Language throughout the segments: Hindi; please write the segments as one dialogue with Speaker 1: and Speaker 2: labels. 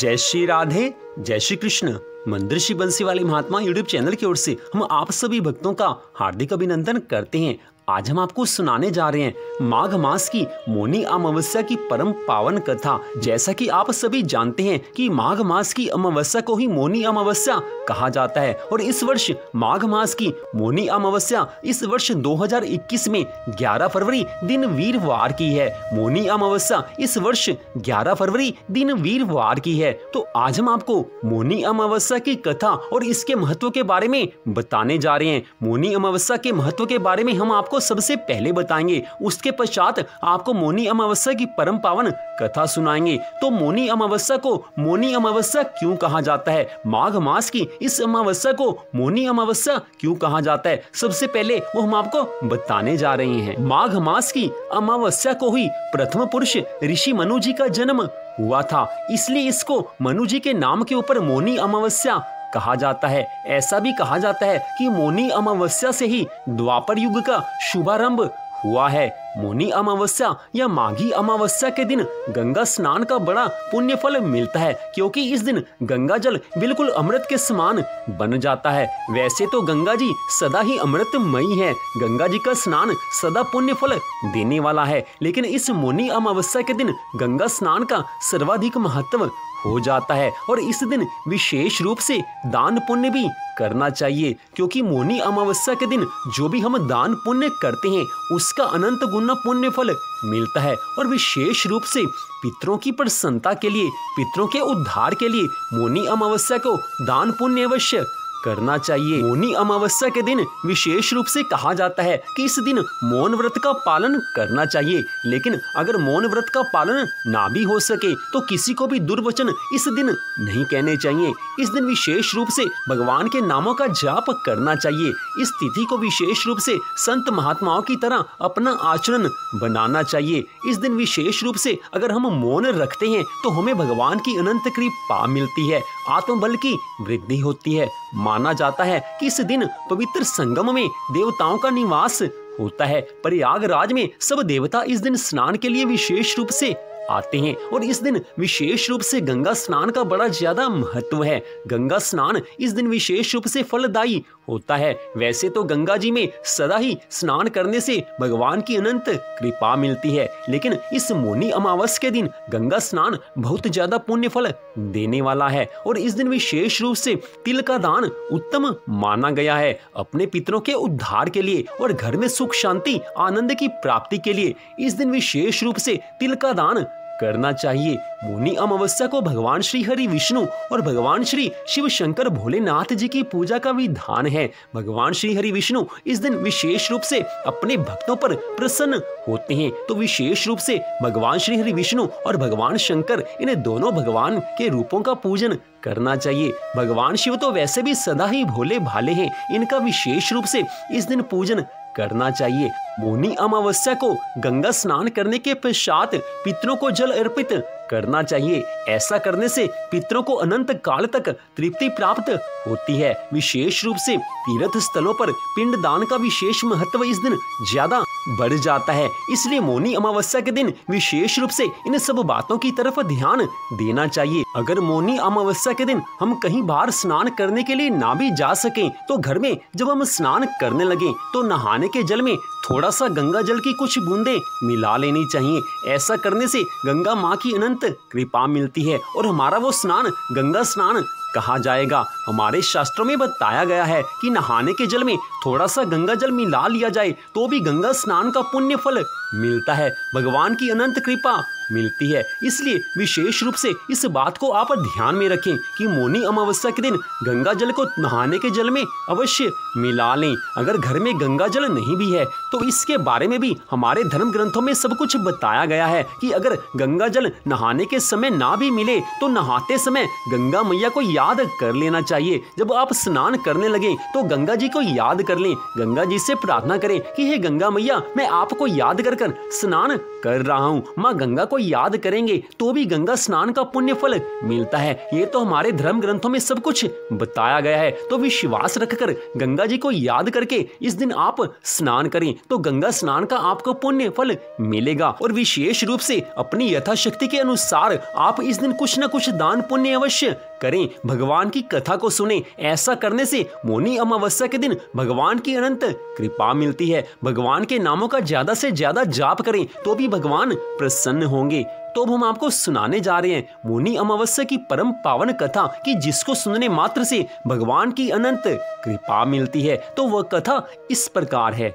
Speaker 1: जय श्री राधे, जय श्री कृष्ण। मंदिर श्री बंसी वाले महात्मा यूट्यूब चैनल की ओर से हम आप सभी भक्तों का हार्दिक अभिनंदन करते हैं। आज हम आपको सुनाने जा रहे हैं माघ मास की मोनी अमावस्या की परम पावन कथा। जैसा कि आप सभी जानते हैं कि माघ मास की अमावस्या को ही मोनी अमावस्या कहा जाता है। और इस वर्ष माघ मास की मोनी अमावस्या इस वर्ष 2021 में 11 फरवरी दिन वीरवार की है। मोनी अमावस्या इस वर्ष 11 फरवरी दिन वीरवार की है। तो आज हम आपको मोनी अमावस्या की कथा और इसके महत्व के बारे में बताने जा रहे हैं। मोनी अमावस्या के महत्व के बारे में हम आपको सबसे पहले बताएँगे। उसके पश्चात आपको मोनी अमावस्या की परम पावन कथा सुनाएँगे। तो मोनी अमावस्या को मोनी अमावस्या क्यों कहा जाता है? माघ मास की इस अमावस्या को मोनी अमावस्या क्यों कहा जाता है? सबसे पहले वो हम आपको बताने जा रहे हैं। माघ मास की अमावस्या को ही प्रथम पुरुष ऋषि मनु जी का जन्म हुआ था। इसलिए इसको मनु जी के नाम के ऊपर मोनी अमावस्या कहा जाता है। ऐसा भी कहा जाता है कि मोनी अमावस्या से ही द्वापर युग का शुभारंभ हुआ है। मोनी अमावस्या या माघी अमावस्या के दिन गंगा स्नान का बड़ा पुण्य फल मिलता है, क्योंकि इस दिन गंगा जल बिल्कुल अमृत के समान बन जाता है। वैसे तो गंगा जी सदा ही अमृतमयी है। गंगा जी का स्नान सदा पुण्य फल देने वाला है, लेकिन इस मोनी अमावस्या के दिन गंगा स्नान का सर्वाधिक महत्व हो जाता है और इस दिन विशेष रूप से दान पुण्य भी करना चाहिए, क्योंकि मोनी अमावस्या के दिन जो भी हम दान पुण्य करते हैं, उसका अनंत गुना पुण्य फल मिलता है। और विशेष रूप से पितरों की प्रसन्नता के लिए, पितरों के उद्धार के लिए मोनी अमावस्या को दान पुण्य अवश्य करना चाहिए। मोनी अमावस्या के दिन विशेष रूप से कहा जाता है कि इस दिन मौन व्रत का पालन करना चाहिए। लेकिन अगर मौन व्रत का पालन ना भी हो सके तो किसी को भी दुर्वचन इस दिन नहीं कहने चाहिए। इस दिन विशेष रूप से भगवान के नामों का जाप करना चाहिए। इस तिथि को विशेष रूप से संत महात्माओं की तरह अपना आचरण बनाना चाहिए। इस दिन विशेष रूप से अगर हम मौन रखते हैं तो हमें भगवान की अनंत कृपा मिलती है। आत्मबल की वृद्धि होती है। माना जाता है कि इस दिन पवित्र संगम में देवताओं का निवास होता है। प्रयागराज में सब देवता इस दिन स्नान के लिए विशेष रूप से आते हैं और इस दिन विशेष रूप से गंगा स्नान का बड़ा ज़्यादा महत्व है। गंगा स्नान इस दिन विशेष रूप से फलदायी होता है। वैसे तो गंगा जी में सदा ही स्नान करने से भगवान की अनंत कृपा मिलती है। लेकिन इस मोनी अमावस के दिन गंगा स्नान बहुत ज़्यादा पुण्य फल देने वाला है और इस दिन विशेष रूप से तिल का दान उत्तम माना गया है अपने पितरों के उद्धार के लिए और घर में सुख शांति आनंद की प्राप्ति के लिए। इस दिन विशेष रूप से तिल का दान करना चाहिए। मोनी अमावस्या को भगवान श्री हरि विष्णु और भगवान श्री शिव शंकर भोलेनाथ जी की पूजा का विधान है। भगवान श्री हरि विष्णु इस दिन विशेष रूप से अपने भक्तों पर प्रसन्न होते हैं। तो विशेष रूप से भगवान श्री हरि विष्णु और भगवान शंकर इन दोनों भगवान के रूपों का पूजन करना चाहिए। भगवान शिव तो वैसे भी सदा ही भोले भाले हैं। इनका विशेष रूप से इस दिन पूजन करना चाहिए। मोनी अमावस्या को गंगा स्नान करने के पश्चात पितरों को जल अर्पित करना चाहिए। ऐसा करने से पितरों को अनंत काल तक तृप्ति प्राप्त होती है। विशेष रूप से तीर्थ स्थलों पर पिंड दान का विशेष महत्व इस दिन ज़्यादा बढ़ जाता है। इसलिए मोनी अमावस्या के दिन विशेष रूप से इन सब बातों की तरफ़ ध्यान देना चाहिए। अगर मोनी अमावस्या के दिन हम कहीं बाहर स्नान करने के लिए ना भी जा सके तो घर में जब हम स्नान करने लगे तो नहाने के जल में थोड़ा सा गंगा जल की कुछ बूंदे मिला लेनी चाहिए। ऐसा करने से गंगा माँ की अनंत कृपा मिलती है और हमारा वो स्नान, गंगा स्नान कहा जाएगा। हमारे शास्त्रों में बताया गया है कि नहाने के जल में थोड़ा सा गंगा जल मिला लिया जाए तो भी गंगा स्नान का पुण्य फल मिलता है। भगवान की अनंत कृपा। मिलती है। इसलिए विशेष रूप से इस बात को आप ध्यान में रखें कि मोनी अमावस्या के दिन गंगा जल को नहाने के जल में अवश्य मिला लें। अगर घर में गंगा जल नहीं भी है तो इसके बारे में भी हमारे धर्म ग्रंथों में सब कुछ बताया गया है कि अगर गंगा जल नहाने के समय ना भी मिले तो नहाते समय गंगा मैया को याद कर लेना चाहिए। जब आप स्नान करने लगे तो गंगा जी को याद कर लें। गंगा जी से प्रार्थना करें कि, हे गंगा मैया, मैं आपको याद कर कर स्नान कर रहा हूँ। माँ गंगा को याद करेंगे तो भी गंगा स्नान का पुण्य फल मिलता है। ये तो हमारे धर्म ग्रंथों में सब कुछ बताया गया है। तो विश्वास रखकर गंगा जी को याद करके इस दिन आप स्नान करें। तो गंगा स्नान का आपको पुण्य फल मिलेगा और विशेष रूप से अपनी यथाशक्ति के अनुसार आप इस दिन कुछ न कुछ दान पुण्य अवश्य करें। भगवान की कथा को सुने। ऐसा करने से मोनी अमावस्या के दिन भगवान की अनंत कृपा मिलती है। भगवान के नामों का ज़्यादा से ज़्यादा जाप करें तो भी भगवान प्रसन्न होंगे। तो अब हम आपको सुनाने जा रहे हैं मुनि अमावस्या की परम पावन कथा कि जिसको सुनने मात्र से भगवान की अनंत कृपा मिलती है। तो वह कथा इस प्रकार है।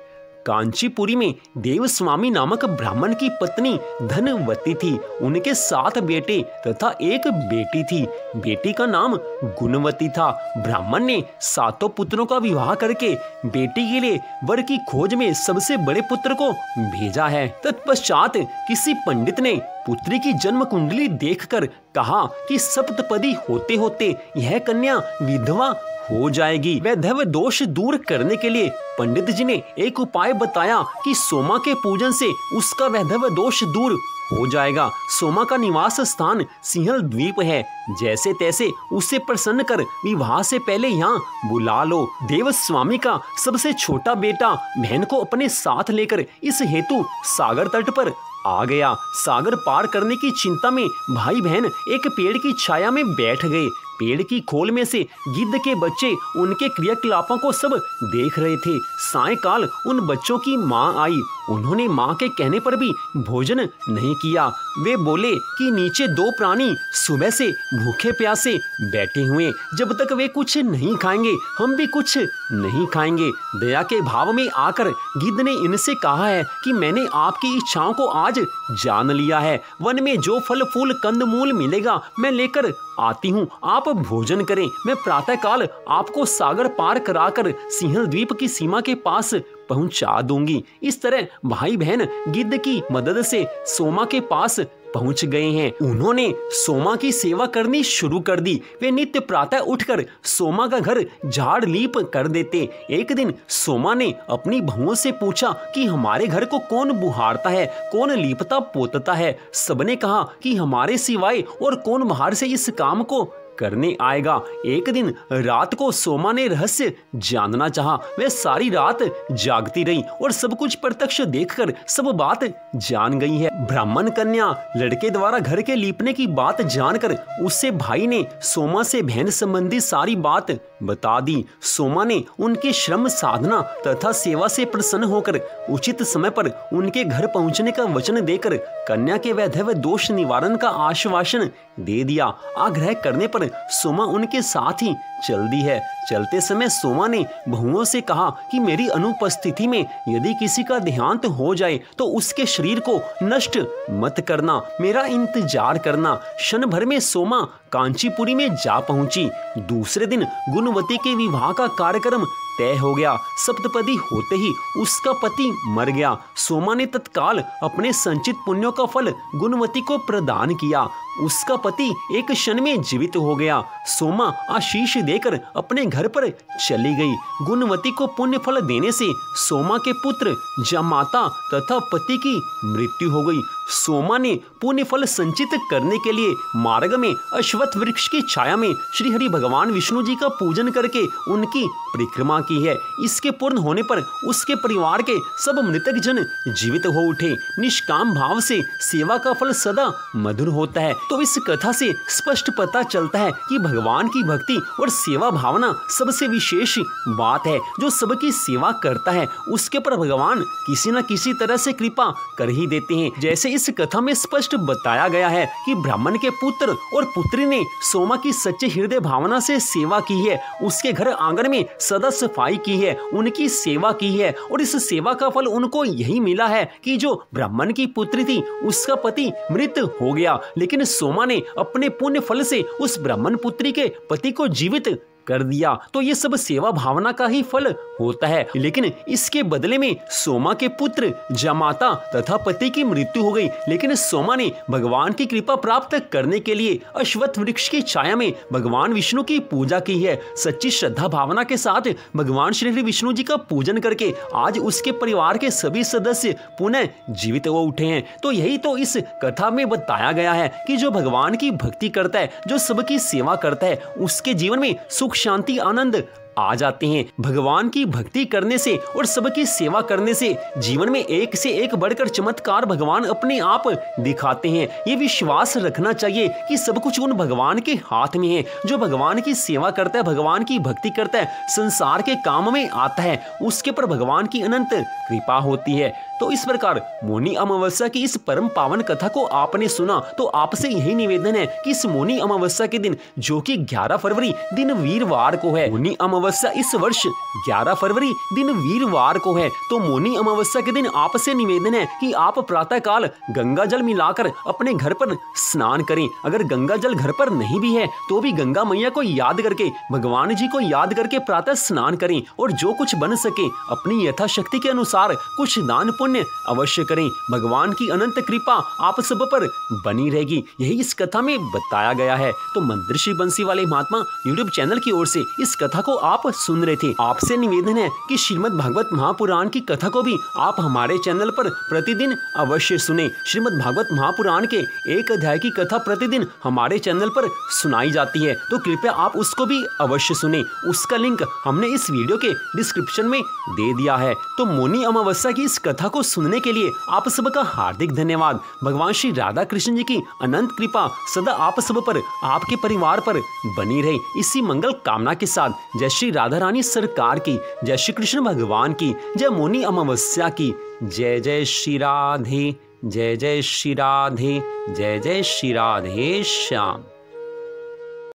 Speaker 1: कांचीपुरी में देव स्वामी नामक ब्राह्मण की पत्नी धनवती थी। उनके सात बेटे तथा एक बेटी थी। बेटी का नाम गुणवती था। ब्राह्मण ने सातों पुत्रों का विवाह करके बेटी के लिए वर की खोज में सबसे बड़े पुत्र को भेजा है। तत्पश्चात किसी पंडित ने पुत्री की जन्म कुंडली देखकर कहा कि सप्तपदी होते होते यह कन्या विधवा हो जाएगी। वैधव दोष दूर करने के लिए पंडित जी ने एक उपाय बताया कि सोमा के पूजन से उसका वैधव दोष दूर हो जाएगा। सोमा का निवास स्थान सिंहल द्वीप है। जैसे तैसे उसे प्रसन्न कर विवाह से पहले यहाँ बुला लो। देव स्वामी का सबसे छोटा बेटा बहन को अपने साथ लेकर इस हेतु सागर तट पर आ गया। सागर पार करने की चिंता में भाई बहन एक पेड़ की छाया में बैठ गए। पेड़ की खोल में से गिद्ध के बच्चे उनके क्रियाकलापों को सब देख रहे थे। सायकाल उन बच्चों की माँ आई। उन्होंने माँ के कहने पर भी भोजन नहीं किया। वे बोले कि नीचे दो प्राणी सुबह से भूखे प्यासे बैठे हुए जब तक वे कुछ नहीं खाएँगे, हम भी कुछ नहीं खाएँगे। दया के भाव में आकर गिद्ध ने इनसे कहा है कि मैंने आपकी इच्छाओं को आज जान लिया है। वन में जो फल, फूल, कंद, मूल मिलेगा, मैं लेकर आती हूँ। आप भोजन करें। मैं प्रातः काल आपको सागर पार कराकर सिंहल द्वीप की सीमा के पास पहुँचा दूँगी। इस तरह भाई बहन गिद्ध की मदद से सोमा के पास पहुँच गए हैं। उन्होंने सोमा की सेवा करनी शुरू कर दी। वे नित्य प्रातः उठकर सोमा का घर झाड़ लीप कर देते। एक दिन सोमा ने अपनी बहुओं से पूछा कि हमारे घर को कौन बुहारता है, कौन लीपता पोतता है? सबने कहा कि हमारे सिवाय और कौन बाहर से इस काम को करने आएगा। एक दिन रात को सोमा ने रहस्य जानना चाहा। वह सारी रात जागती रही और सब कुछ प्रत्यक्ष देखकर सब बात जान गई है। ब्राह्मण कन्या लड़के द्वारा घर के लीपने की बात जानकर उससे भाई ने सोमा से बहन संबंधी सारी बात बता दी। सोमा ने उनके श्रम साधना तथा सेवा से प्रसन्न होकर उचित समय पर उनके घर पहुँचने का वचन देकर कन्या के वैधव दोष निवारण का आश्वासन दे दिया। आग्रह करने पर सोमा उनके साथ ही चल दी है। चलते समय सोमा ने बहुओं से कहा कि मेरी अनुपस्थिति में यदि किसी का देहांत हो जाए तो उसके शरीर को नष्ट मत करना, मेरा इंतज़ार करना। क्षण भर में सोमा कांचीपुरी में जा पहुँची। दूसरे दिन गुणवती के विवाह का कार्यक्रम तय हो गया। सप्तपदी होते ही उसका पति मर गया। सोमा ने तत्काल अपने संचित पुण्यों का फल गुणवती को प्रदान किया। उसका पति एक क्षण में जीवित हो गया। सोमा आशीष देकर अपने घर पर चली गई। गुणवती को पुण्य फल देने से सोमा के पुत्र जमाता तथा पति की मृत्यु हो गई। सोमा ने पुण्य फल संचित करने के लिए मार्ग में अश्वत्थ वृक्ष की छाया में श्री हरि भगवान विष्णु जी का पूजन करके उनकी परिक्रमा की है। इसके पूर्ण होने पर उसके परिवार के सब मृतक जन जीवित हो उठे। निष्काम भाव से सेवा का फल सदा मधुर होता है। तो इस कथा से स्पष्ट पता चलता है कि भगवान की भक्ति और सेवा भावना सबसे विशेष बात है। जो सबकी सेवा करता है, उसके पर भगवान किसी न किसी तरह से कृपा कर ही देते हैं। जैसे इस कथा में स्पष्ट बताया गया है कि ब्राह्मण के पुत्र और पुत्री ने सोमा की सच्चे हृदय भावना से सेवा की है। उसके घर आँगन में सदा सफ़ाई की है, उनकी सेवा की है और इस सेवा का फल उनको यही मिला है कि जो ब्राह्मण की पुत्री थी, उसका पति मृत हो गया। लेकिन सोमा ने अपने पुण्य फल से उस ब्राह्मण पुत्री के पति को जीवित कर दिया। तो ये सब सेवा भावना का ही फल होता है। लेकिन इसके बदले में सोमा के पुत्र जमाता तथा पति की मृत्यु हो गई। लेकिन सोमा ने भगवान की कृपा प्राप्त करने के लिए अश्वत्थ वृक्ष की छाया में भगवान विष्णु की पूजा की है। सच्ची श्रद्धा भावना के साथ भगवान श्री विष्णु जी का पूजन करके आज उसके परिवार के सभी सदस्य पुनः जीवित हो उठे हैं। तो यही तो इस कथा में बताया गया है कि जो भगवान की भक्ति करता है, जो सबकी सेवा करता है, उसके जीवन में सुख शांति आनंद आ जाते हैं। भगवान की भक्ति करने से और सबकी सेवा करने से, जीवन में एक से एक बढ़कर चमत्कार भगवान अपने आप दिखाते हैं। ये विश्वास रखना चाहिए कि सब कुछ उन भगवान के हाथ में है। जो भगवान की सेवा करता है, भगवान की भक्ति करता है, संसार के काम में आता है, उसके पर भगवान की अनंत कृपा होती है। तो इस प्रकार मोनी अमावस्या की इस परम पावन कथा को आपने सुना तो आपसे यही निवेदन है कि इस मोनी अमावस्या के दिन, जो कि 11 फरवरी, दिन वीरवार को है। मोनी अमावस्या इस वर्ष 11 फरवरी दिन वीरवार को है। तो मोनी अमावस्या के दिन आपसे निवेदन है कि आप प्रातः काल गंगा जल मिलाकर अपने घर पर स्नान करें। अगर गंगा जल घर पर नहीं भी है तो भी गंगा मैया को याद करके, भगवान जी को याद करके प्रातः स्नान करें और जो कुछ बन सके, अपनी यथाशक्ति के अनुसार कुछ दान पुण्य अवश्य करें। भगवान की अनंत कृपा आप सब पर बनी रहेगी। यही इस कथा में बताया गया है। तो मंदिर श्री बंसी वाले महात्मा यूट्यूब चैनल की ओर से इस कथा को आप सुन रहे थे। आपसे निवेदन है कि श्रीमद भागवत महापुराण की कथा को भी आप हमारे चैनल पर प्रतिदिन अवश्य सुने। श्रीमद भागवत महापुराण के एक अध्याय की कथा प्रतिदिन हमारे चैनल पर सुनाई जाती है। तो कृपया आप उसको भी अवश्य सुने। उसका लिंक हमने इस वीडियो के डिस्क्रिप्शन में दे दिया है। तो मोनी अमावस्या की इस कथा को सुनने के लिए आप सबका हार्दिक धन्यवाद। भगवान श्री राधा कृष्ण जी की अनंत कृपा सदा आप सब पर, आपके परिवार पर बनी रहे। इसी मंगल कामना के साथ जय श्री राधा रानी सरकार की, जय श्री कृष्ण भगवान की, जय मोनी अमावस्या की। जय जय श्री राधे, जय जय श्री राधे, जय जय श्री राधे श्याम।